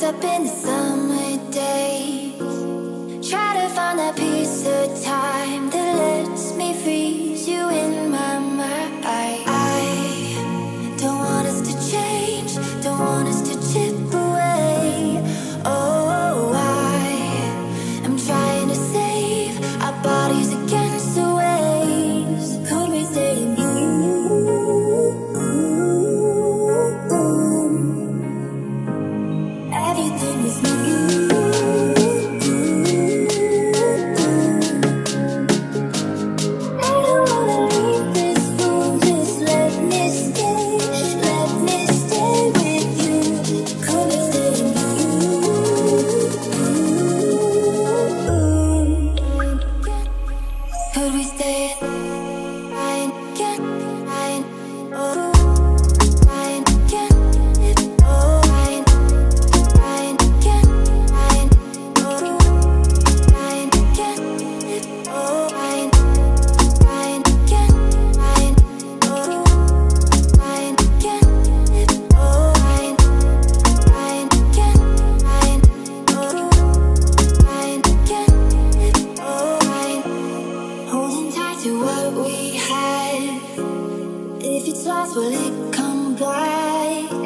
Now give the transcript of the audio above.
wrapped up in the summer days. Try to find that piece of time. I can't what we had. If it's lost, will it come back?